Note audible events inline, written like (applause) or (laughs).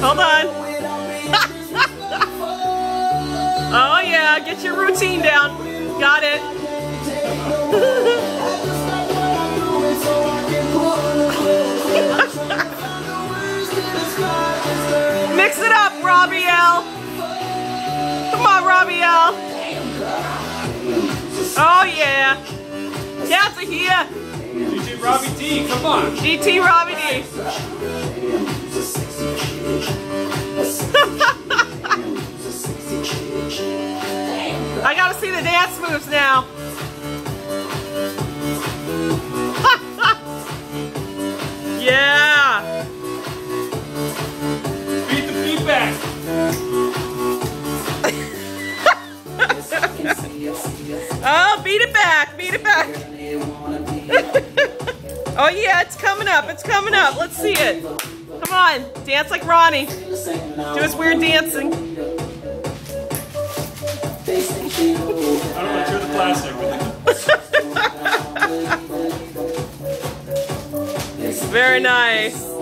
Hold on. (laughs) oh yeah, get your routine down. Got it. (laughs) Mix it up, Robby L. Come on, Robby L. Oh yeah. Cats are here. DJ Robby D, come on. DJ Robby D. I gotta see the dance moves now. (laughs) yeah. Beat the feedback. Oh, beat it back, beat it back. (laughs) oh yeah, it's coming up, it's coming up. Let's see it. Come on, dance like Ronnie. Do his weird dancing. Very nice.